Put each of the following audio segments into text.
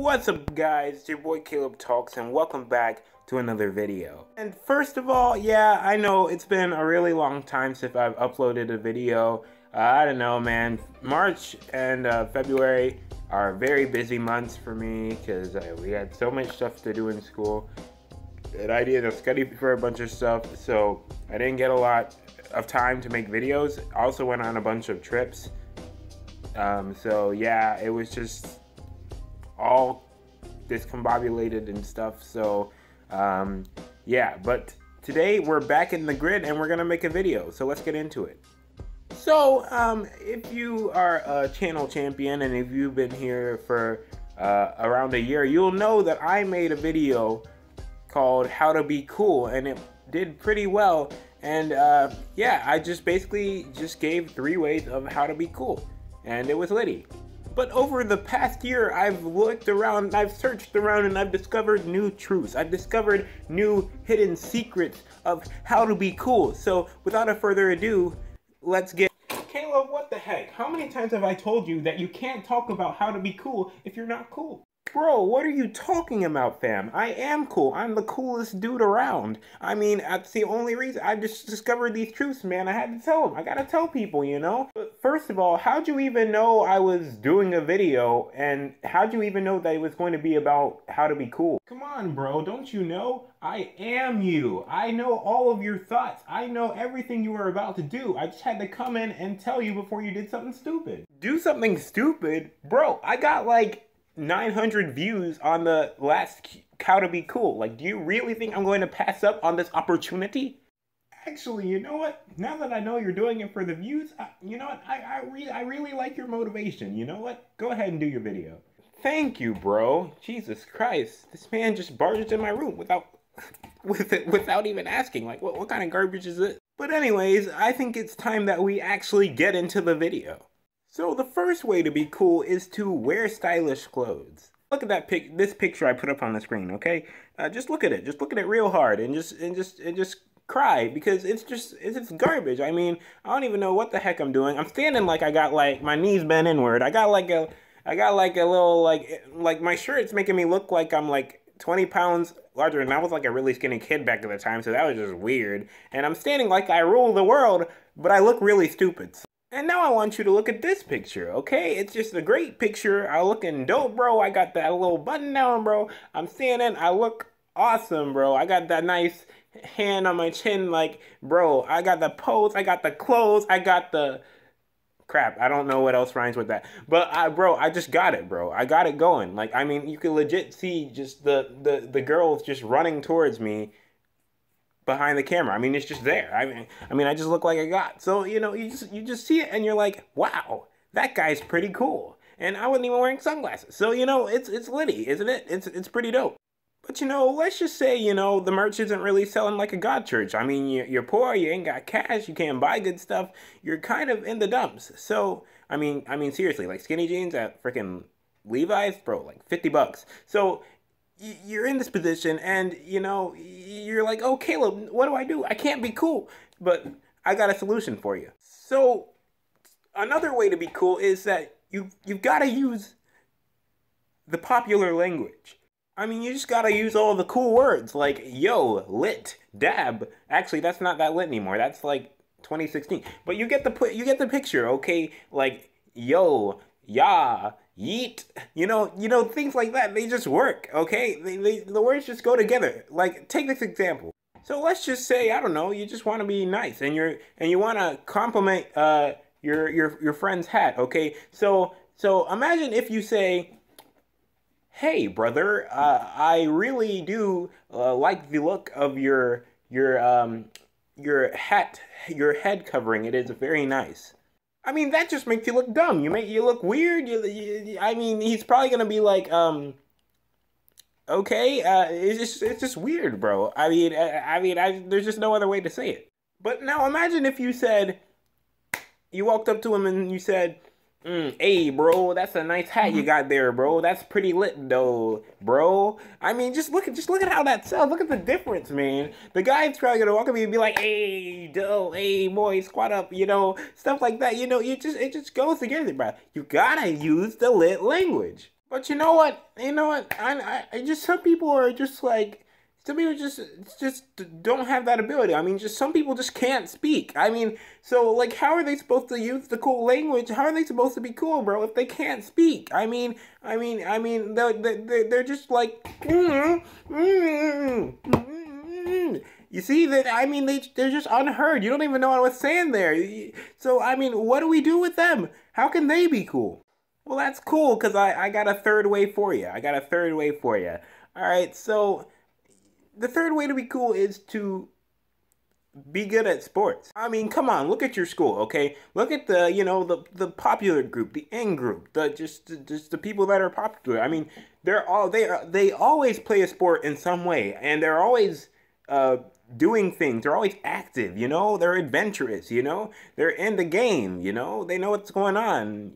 What's up guys, it's your boy Caleb Talks and welcome back to another video. And first of all, yeah, I know it's been a really long time since I've uploaded a video. Uh, I don't know man, March and uh, February are very busy months for me because uh, we had so much stuff to do in school. And I did a study for a bunch of stuff, so I didn't get a lot of time to make videos. Also went on a bunch of trips. Um, so yeah, it was just all discombobulated and stuff. So um, yeah, but today we're back in the grid and we're gonna make a video. So let's get into it. So um, if you are a channel champion and if you've been here for uh, around a year, you'll know that I made a video called How to Be Cool and it did pretty well. And uh, yeah, I just basically just gave three ways of how to be cool and it was Liddy. But over the past year, I've looked around, I've searched around, and I've discovered new truths. I've discovered new hidden secrets of how to be cool. So, without a further ado, let's get. Caleb, what the heck? How many times have I told you that you can't talk about how to be cool if you're not cool? Bro, what are you talking about, fam? I am cool. I'm the coolest dude around. I mean, that's the only reason. I just discovered these truths, man. I had to tell them. I gotta tell people, you know? First of all, how'd you even know I was doing a video? And how'd you even know that it was going to be about how to be cool? Come on, bro. Don't you know? I am you. I know all of your thoughts. I know everything you were about to do. I just had to come in and tell you before you did something stupid. Do something stupid? Bro, I got like 900 views on the last How to Be Cool. Like, do you really think I'm going to pass up on this opportunity? Actually, you know what? Now that I know you're doing it for the views, I, you know what? I, I, re- I really like your motivation. You know what? Go ahead and do your video. Thank you, bro. Jesus Christ. This man just barged in my room without with it, without even asking. Like, what, what kind of garbage is this? But anyways, I think it's time that we actually get into the video. So the first way to be cool is to wear stylish clothes. Look at that pic. This picture I put up on the screen. Okay, uh, just look at it. Just look at it real hard and just and just and just cry because it's just it's, it's garbage. I mean, I don't even know what the heck I'm doing. I'm standing like I got like my knees bent inward. I got like a I got like a little like like my shirt's making me look like I'm like 20 pounds larger and I was like a really skinny kid back at the time, so that was just weird. And I'm standing like I rule the world, but I look really stupid. And now I want you to look at this picture, okay? It's just a great picture. I looking dope, bro. I got that little button down, bro. I'm standing. I look awesome, bro. I got that nice hand on my chin, like, bro. I got the pose. I got the clothes. I got the crap. I don't know what else rhymes with that. But I, bro, I just got it, bro. I got it going. Like, I mean, you can legit see just the the the girls just running towards me behind the camera. I mean, it's just there. I mean, I mean, I just look like I got. So you know, you just you just see it and you're like, wow, that guy's pretty cool. And I wasn't even wearing sunglasses. So you know, it's it's Liddy, isn't it? It's it's pretty dope. But you know, let's just say you know the merch isn't really selling like a god church. I mean, you're poor, you ain't got cash, you can't buy good stuff. You're kind of in the dumps. So I mean, I mean seriously, like skinny jeans at freaking Levi's, bro, like 50 bucks. So you're in this position and you know you're like oh caleb what do i do i can't be cool but i got a solution for you so another way to be cool is that you you've got to use the popular language i mean you just got to use all the cool words like yo lit dab. Actually that's not that lit anymore. That's like 2016 but you get the put you get the picture okay? Like yo ya, yeet. You know you know things like that they just work okay? They, they, the words just go together. Like take this example. So let's just say i don't know you just want to be nice and you're and you want to compliment uh your your your friend's hat okay? So so imagine if you say hey brother uh, i really do uh, like the look of your your um your hat your head covering it is very nice I mean, that just makes you look dumb. You make you look weird. You, you, I mean, he's probably gonna be like, um, okay, uh, it's just it's just weird, bro. I mean, I, I mean, I, there's just no other way to say it. But now imagine if you said, you walked up to him and you said, Mm, hey, bro, that's a nice hat you got there, bro. That's pretty lit, though, bro. I mean, just look at just look at how that sells. Look at the difference, man. The guy's probably gonna walk up and be like, "Hey, doe, hey, boy, squat up," you know, stuff like that. You know, you just it just goes together, bro. You gotta use the lit language. But you know what? You know what? I, I, I just some people are just like some people just just don't have that ability. I mean, just some people just can't speak. I mean, so like, how are they supposed to use the cool language? How are they supposed to be cool, bro, if they can't speak? I mean, I mean, I mean, they're they're, they're just like. Mm, mm, mm, you see that? I mean, they they're just unheard. You don't even know what I was saying there. So I mean, what do we do with them? How can they be cool? Well, that's cool because I, I got a third way for you. I got a third way for you. All right, so the third way to be cool is to be good at sports. I mean, come on, look at your school, okay? Look at the, you know, the the popular group, the in group, the just just the people that are popular. I mean, they're all they are they always play a sport in some way, and they're always uh, doing things. They're always active, you know. They're adventurous, you know. They're in the game, you know. They know what's going on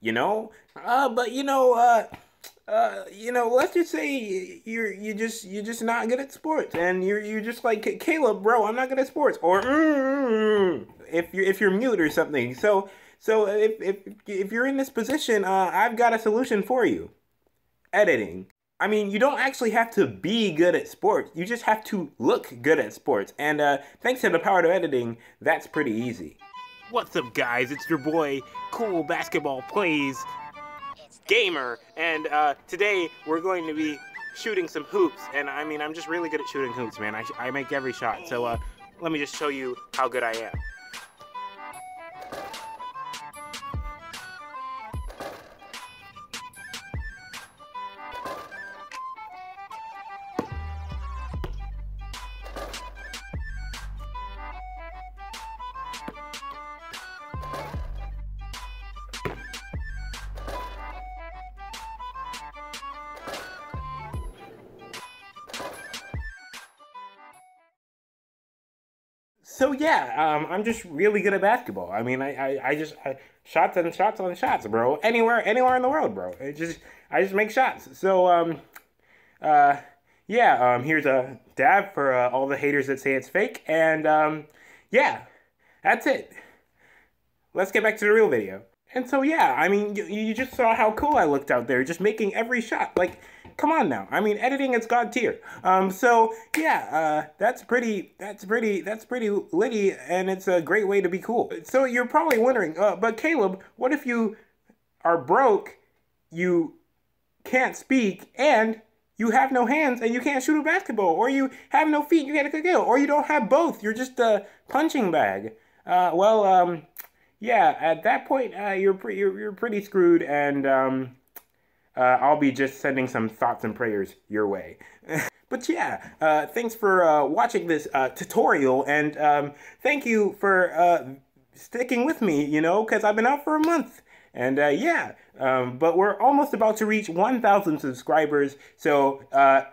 you know. Uh, but you know, uh, uh, you know, let's just say you're you just you're just not good at sports, and you're you're just like Caleb, bro. I'm not good at sports, or mm, if you're if you're mute or something. So so if if if you're in this position, uh, I've got a solution for you. Editing. I mean, you don't actually have to be good at sports. You just have to look good at sports. And uh, thanks to the power of editing, that's pretty easy. What's up, guys? It's your boy, Cool Basketball Plays Gamer, and uh, today we're going to be shooting some hoops. And I mean, I'm just really good at shooting hoops, man. I, I make every shot. So uh, let me just show you how good I am. So yeah, um, I'm just really good at basketball. I mean, I, I, I just I, shots and shots on shots, bro. Anywhere, anywhere in the world, bro. It just I just make shots. So um, uh, yeah. Um, here's a dab for uh, all the haters that say it's fake, and um, yeah, that's it. Let's get back to the real video. And so yeah, I mean, you, you just saw how cool I looked out there, just making every shot like come on now. I mean, editing is god tier. Um, so yeah, uh, that's pretty, that's pretty, that's pretty litty, and it's a great way to be cool. So you're probably wondering, uh, but Caleb, what if you are broke, you can't speak, and you have no hands and you can't shoot a basketball, or you have no feet, you can't kill, or you don't have both, you're just a punching bag. Uh, well, um, yeah, at that point, uh, you're, pre- you're, you're pretty screwed, and, um, uh, I'll be just sending some thoughts and prayers your way. but yeah, uh, thanks for uh, watching this uh, tutorial, and um, thank you for uh, sticking with me, you know, because I've been out for a month. And uh, yeah, um, but we're almost about to reach 1,000 subscribers. So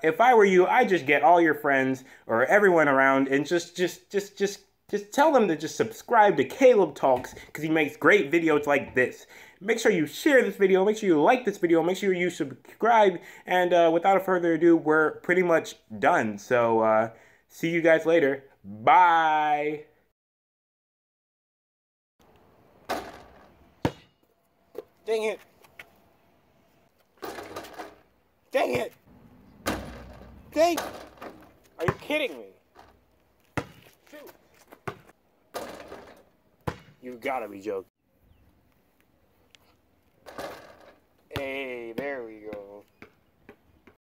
if I were you, I'd just get all your friends or everyone around and just, just, just, just, just tell them to just subscribe to Caleb Talks because he makes great videos like this. Make sure you share this video. Make sure you like this video. Make sure you subscribe. And uh, without further ado, we're pretty much done. So uh, see you guys later. Bye. Dang it. Dang it. Dang. Are you kidding me? You gotta be joking.